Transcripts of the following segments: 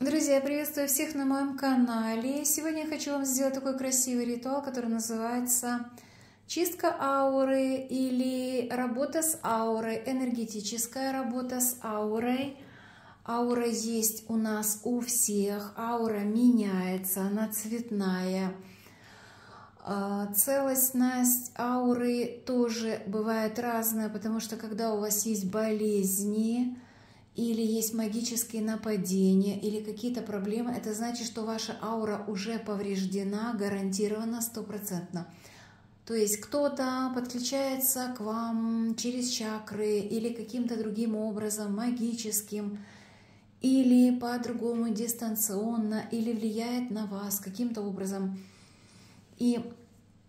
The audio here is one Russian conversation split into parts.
Друзья, приветствую всех на моем канале. Сегодня я хочу вам сделать такой красивый ритуал, который называется чистка ауры или работа с аурой, энергетическая работа с аурой. Аура есть у нас у всех, аура меняется, она цветная. А, целостность ауры тоже бывает разная, потому что когда у вас есть болезни, или есть магические нападения, или какие-то проблемы, это значит, что ваша аура уже повреждена гарантированно стопроцентно. То есть кто-то подключается к вам через чакры или каким-то другим образом, магическим, или по-другому дистанционно, или влияет на вас каким-то образом. И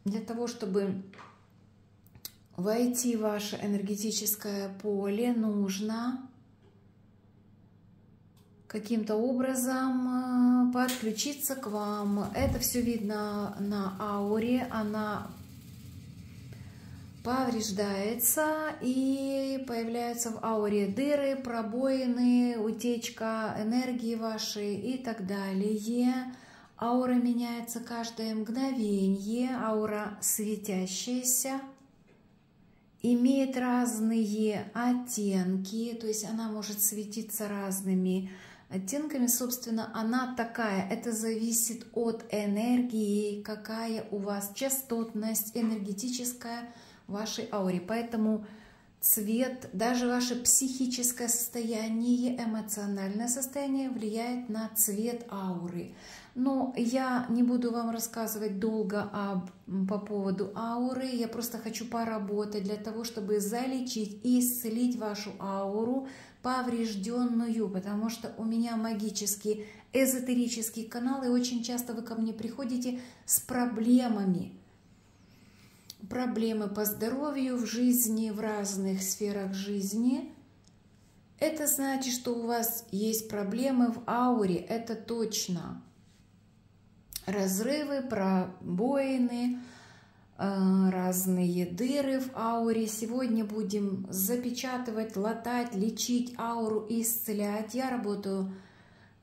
для того, чтобы войти в ваше энергетическое поле, нужно каким-то образом э, подключиться к вам. Это все видно на ауре, она повреждается и появляются в ауре дыры, пробоины, утечка энергии вашей и так далее. Аура меняется каждое мгновение, аура светящаяся, имеет разные оттенки, то есть она может светиться разными оттенками, собственно, она такая. Это зависит от энергии, какая у вас частотность энергетическая в вашей ауре. Поэтому цвет, даже ваше психическое состояние, эмоциональное состояние влияет на цвет ауры. Но я не буду вам рассказывать долго об, по поводу ауры. Я просто хочу поработать для того, чтобы залечить и исцелить вашу ауру, поврежденную, потому что у меня магический, эзотерический канал, и очень часто вы ко мне приходите с проблемами. Проблемы по здоровью в жизни, в разных сферах жизни. Это значит, что у вас есть проблемы в ауре, это точно. Разрывы, пробоины, разные дыры в ауре. Сегодня будем запечатывать, латать, лечить ауру, исцелять. Я работаю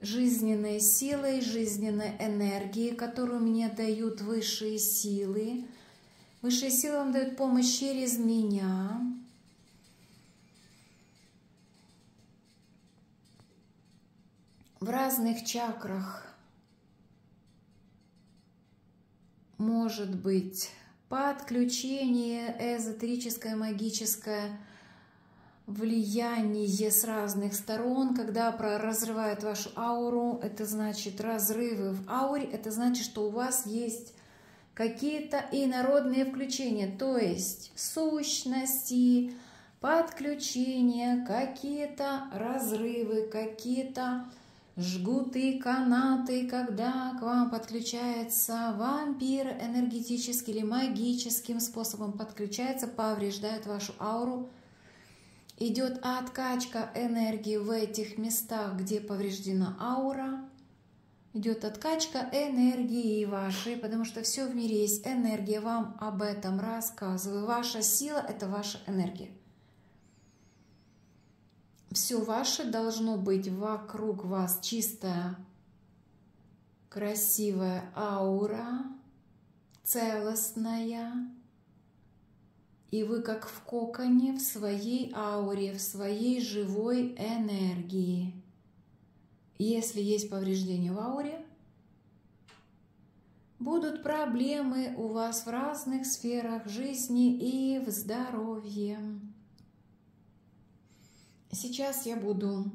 жизненной силой, жизненной энергией, которую мне дают высшие силы. Высшие силы вам дают помощь через меня. В разных чакрах может быть подключение эзотерическое, магическое влияние с разных сторон, когда разрывает вашу ауру, это значит разрывы в ауре, это значит, что у вас есть какие-то инородные включения, то есть сущности, подключения, какие-то разрывы, какие-то жгуты, канаты, когда к вам подключается вампир энергетически или магическим способом подключается, повреждает вашу ауру. Идет откачка энергии в этих местах, где повреждена аура. Идет откачка энергии вашей, потому что все в мире есть энергия. Вам об этом рассказываю. Ваша сила – это ваша энергия. Все ваше должно быть вокруг вас чистая, красивая аура, целостная. И вы как в коконе, в своей ауре, в своей живой энергии. Если есть повреждения в ауре, будут проблемы у вас в разных сферах жизни и в здоровье. Сейчас я буду,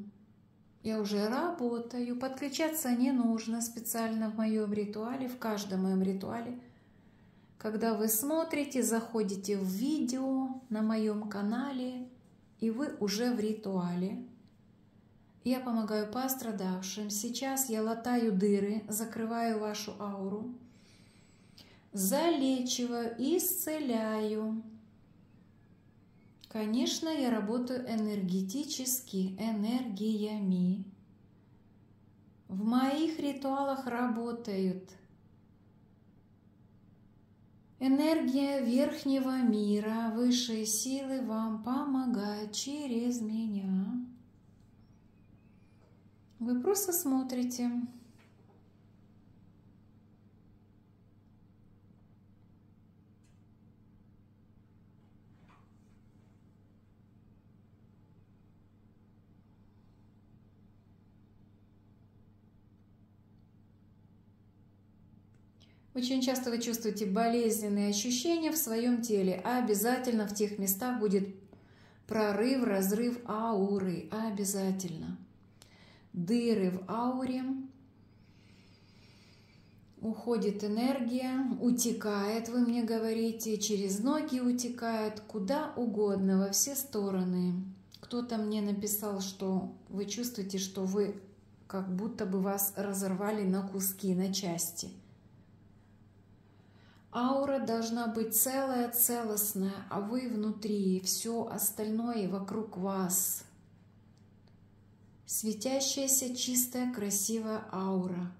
я уже работаю, подключаться не нужно специально в моем ритуале, в каждом моем ритуале. Когда вы смотрите, заходите в видео на моем канале, и вы уже в ритуале. Я помогаю пострадавшим. Сейчас я латаю дыры, закрываю вашу ауру, залечиваю, исцеляю. Конечно, я работаю энергетически, энергиями. В моих ритуалах работают энергия верхнего мира, высшие силы вам помогают через меня. Вы просто смотрите. Очень часто вы чувствуете болезненные ощущения в своем теле, а обязательно в тех местах будет прорыв, разрыв ауры, обязательно. Дыры в ауре, уходит энергия, утекает, вы мне говорите, через ноги утекает, куда угодно, во все стороны. Кто-то мне написал, что вы чувствуете, что вы как будто бы вас разорвали на куски, на части – Аура должна быть целая, целостная, а вы внутри, все остальное вокруг вас. Светящаяся, чистая, красивая аура,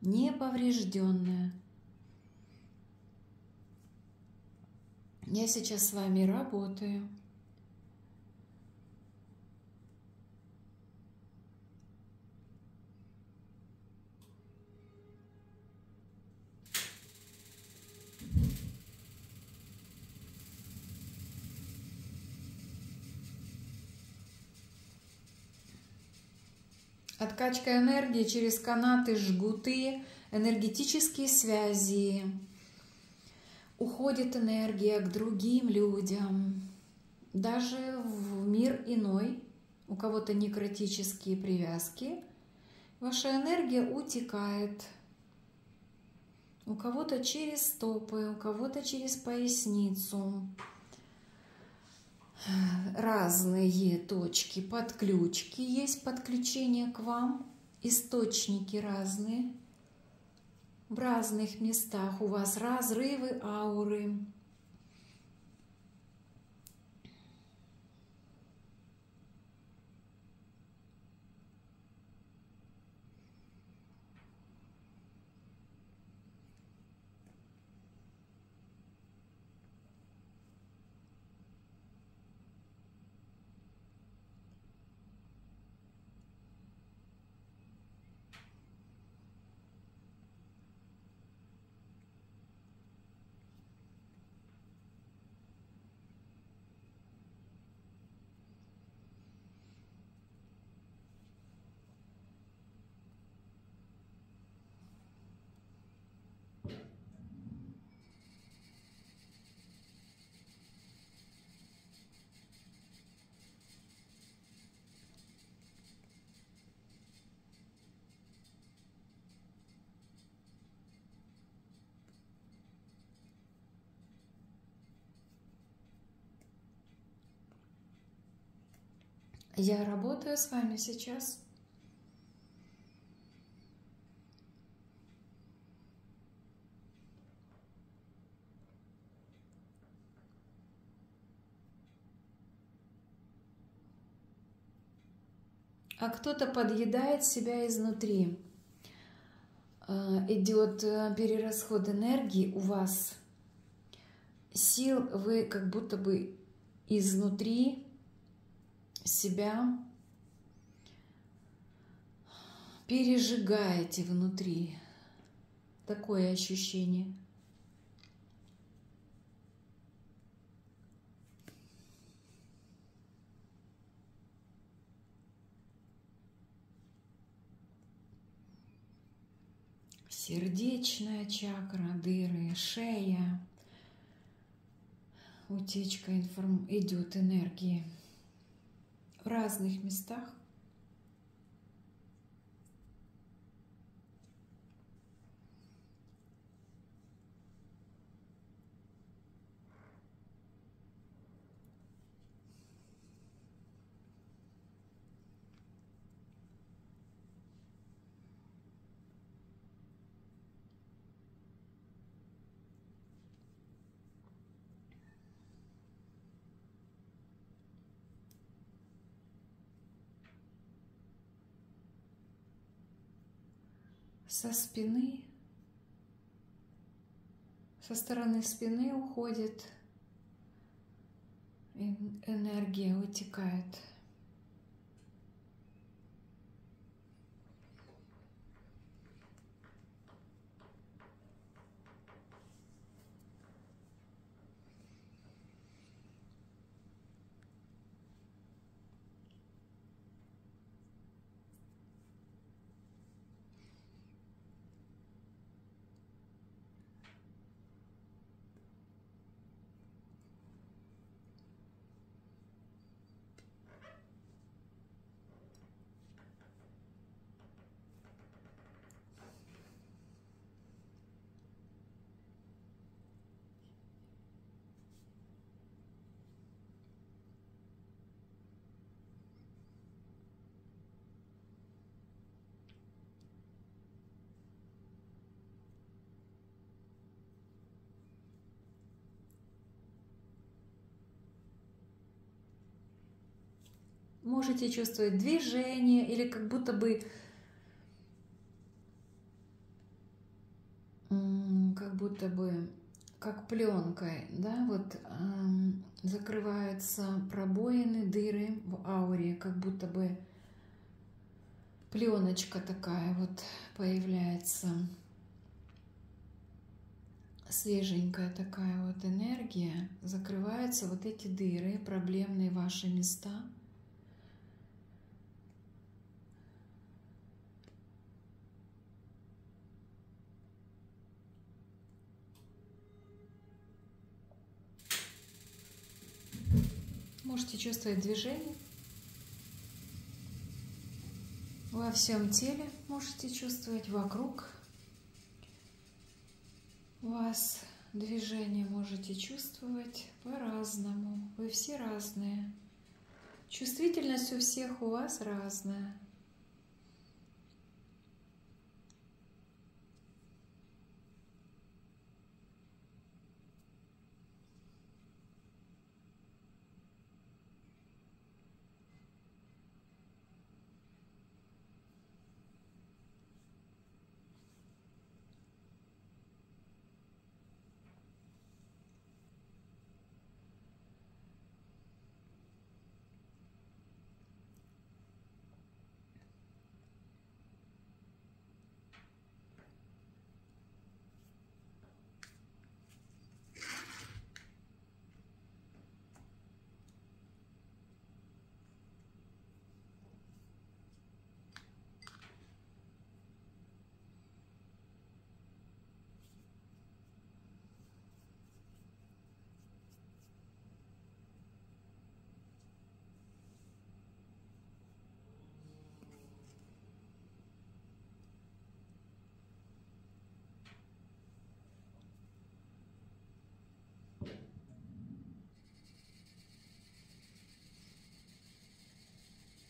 неповрежденная. Я сейчас с вами работаю. Откачка энергии через канаты, жгуты, энергетические связи. Уходит энергия к другим людям. Даже в мир иной, у кого-то некротические привязки, ваша энергия утекает. У кого-то через стопы, у кого-то через поясницу разные точки подключки, есть подключение к вам, источники разные. В разных местах у вас разрывы ауры. Я работаю с вами сейчас. А кто-то подъедает себя изнутри. Э, Идет э, перерасход энергии у вас. Сил вы как будто бы изнутри себя пережигаете внутри. Такое ощущение. Сердечная чакра, дыры, шея. Утечка информ... идет энергии разных местах. Со спины, со стороны спины уходит энергия, утекает. Можете чувствовать движение или как будто бы как будто бы как пленкой, да, вот эм, закрываются пробоины, дыры в ауре, как будто бы пленочка такая вот появляется, свеженькая такая вот энергия, закрываются вот эти дыры, проблемные ваши места – Можете чувствовать движение во всем теле, можете чувствовать вокруг вас движение можете чувствовать по-разному. Вы все разные. Чувствительность у всех у вас разная.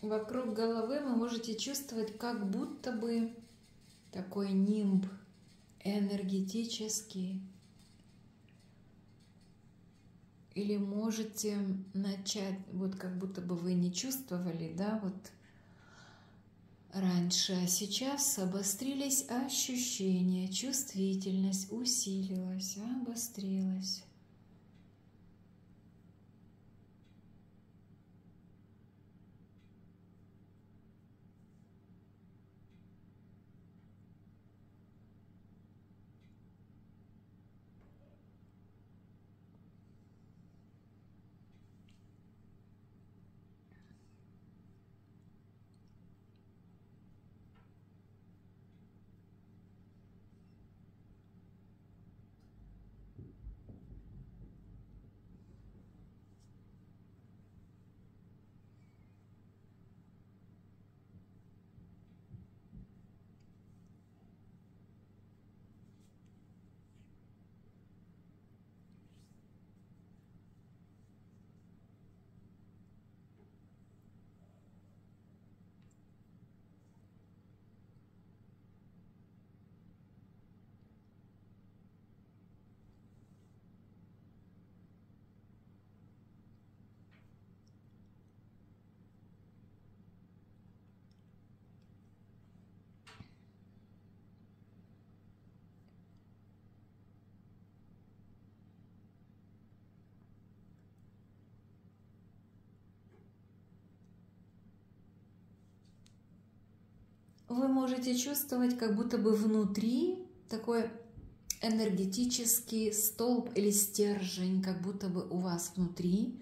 Вокруг головы вы можете чувствовать как будто бы такой нимб энергетический. Или можете начать, вот как будто бы вы не чувствовали, да, вот раньше, а сейчас обострились ощущения, чувствительность усилилась, обострилась. Вы можете чувствовать, как будто бы внутри такой энергетический столб или стержень, как будто бы у вас внутри,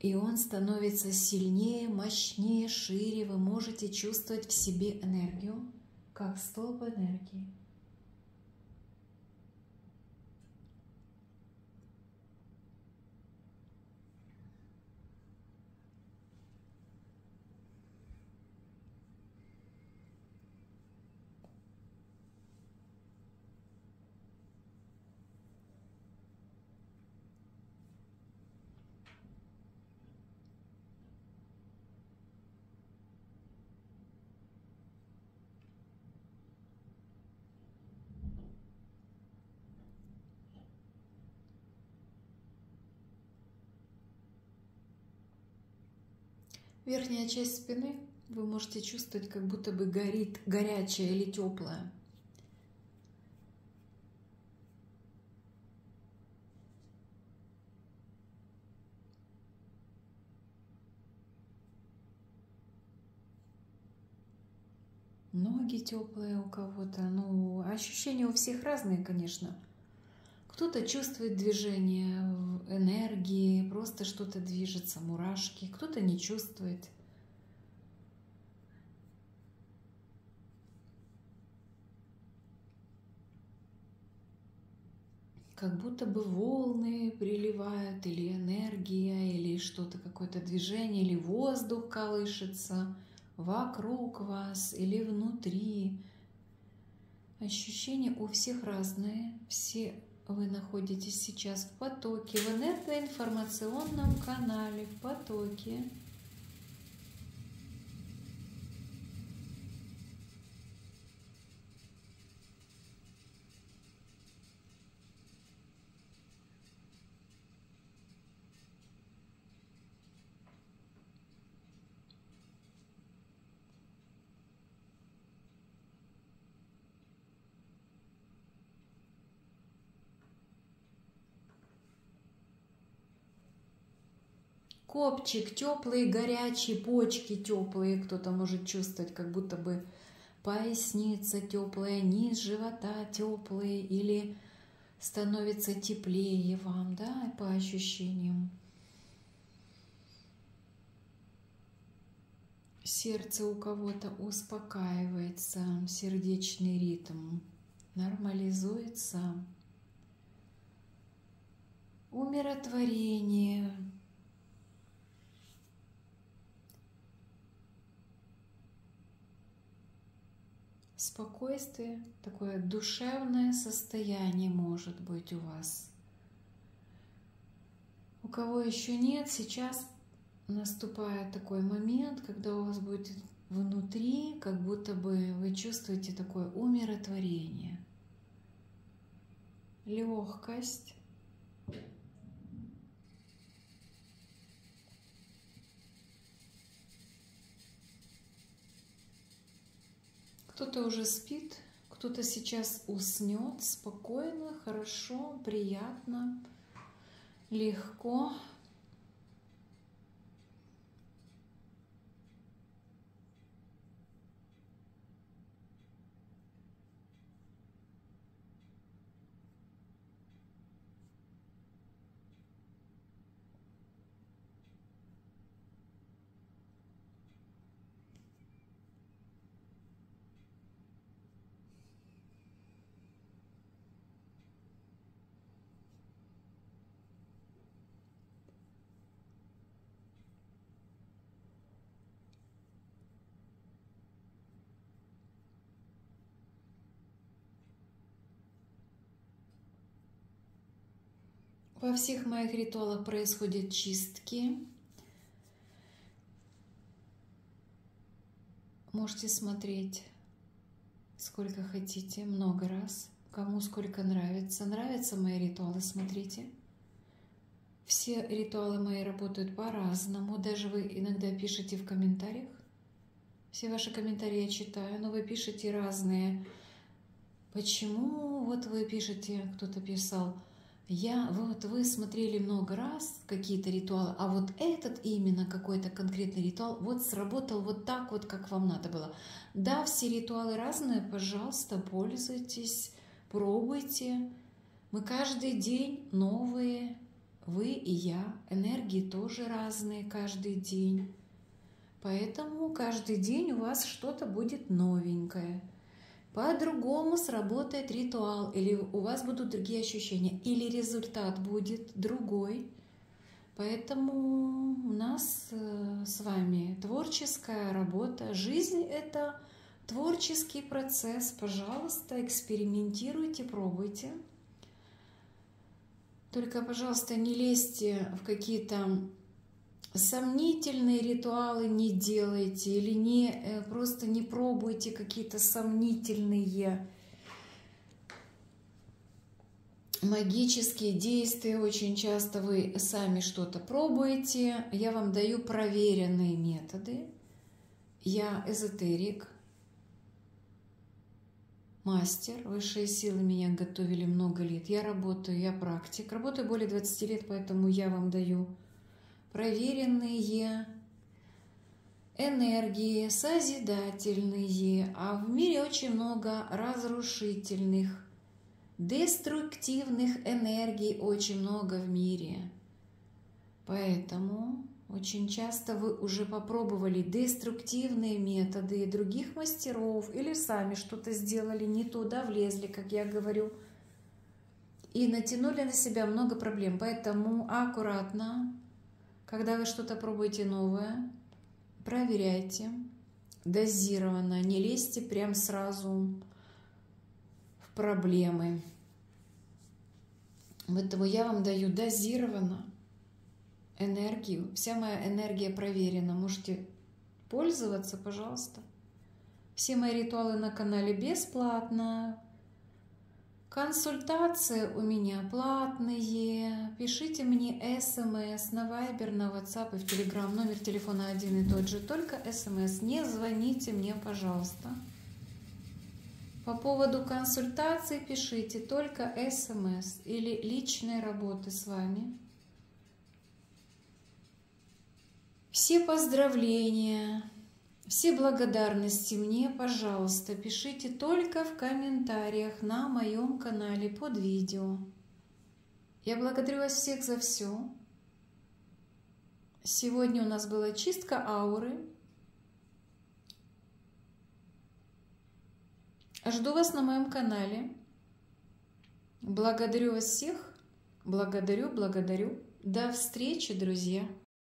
и он становится сильнее, мощнее, шире. Вы можете чувствовать в себе энергию, как столб энергии. Верхняя часть спины вы можете чувствовать, как будто бы горит горячая или теплая. Ноги теплые у кого-то. Ну, ощущения у всех разные, конечно. Кто-то чувствует движение, энергии, просто что-то движется, мурашки. Кто-то не чувствует. Как будто бы волны приливают, или энергия, или что-то, какое-то движение, или воздух колышется – вокруг вас или внутри. Ощущения у всех разные. Все вы находитесь сейчас в потоке, в энергоинформационном канале, в потоке. Копчик теплый, горячий, почки теплые. Кто-то может чувствовать, как будто бы поясница теплая, низ живота теплый или становится теплее вам, да, по ощущениям. Сердце у кого-то успокаивается, сердечный ритм нормализуется. Умиротворение, спокойствие, такое душевное состояние может быть у вас. У кого еще нет, сейчас наступает такой момент, когда у вас будет внутри, как будто бы вы чувствуете такое умиротворение, легкость, Кто-то уже спит, кто-то сейчас уснет спокойно, хорошо, приятно, легко. Во всех моих ритуалах происходят чистки. Можете смотреть сколько хотите, много раз. Кому сколько нравится. Нравятся мои ритуалы, смотрите. Все ритуалы мои работают по-разному. Даже вы иногда пишете в комментариях. Все ваши комментарии я читаю, но вы пишете разные. Почему вот вы пишете, кто-то писал, я, вот вы смотрели много раз какие-то ритуалы, а вот этот именно какой-то конкретный ритуал вот сработал вот так вот, как вам надо было. Да, все ритуалы разные, пожалуйста, пользуйтесь, пробуйте. Мы каждый день новые, вы и я, энергии тоже разные каждый день. Поэтому каждый день у вас что-то будет новенькое по-другому сработает ритуал, или у вас будут другие ощущения, или результат будет другой. Поэтому у нас э, с вами творческая работа. Жизнь — это творческий процесс. Пожалуйста, экспериментируйте, пробуйте. Только, пожалуйста, не лезьте в какие-то сомнительные ритуалы не делайте или не, э, просто не пробуйте какие-то сомнительные магические действия. Очень часто вы сами что-то пробуете. Я вам даю проверенные методы. Я эзотерик, мастер. Высшие силы меня готовили много лет. Я работаю, я практик. Работаю более 20 лет, поэтому я вам даю проверенные энергии, созидательные. А в мире очень много разрушительных Деструктивных энергий очень много в мире. Поэтому очень часто вы уже попробовали деструктивные методы других мастеров или сами что-то сделали не туда, влезли, как я говорю, и натянули на себя много проблем. Поэтому аккуратно, когда вы что-то пробуете новое, проверяйте дозированно, не лезьте прям сразу проблемы. Поэтому я вам даю дозированно энергию. Вся моя энергия проверена. Можете пользоваться, пожалуйста. Все мои ритуалы на канале бесплатно. Консультации у меня платные. Пишите мне смс на Viber, на WhatsApp и в Telegram. Номер телефона один и тот же, только смс. Не звоните мне, пожалуйста. По поводу консультации пишите только смс или личной работы с вами. Все поздравления, все благодарности мне, пожалуйста, пишите только в комментариях на моем канале под видео. Я благодарю вас всех за все. Сегодня у нас была чистка ауры. Жду вас на моем канале. Благодарю вас всех. Благодарю, благодарю. До встречи, друзья!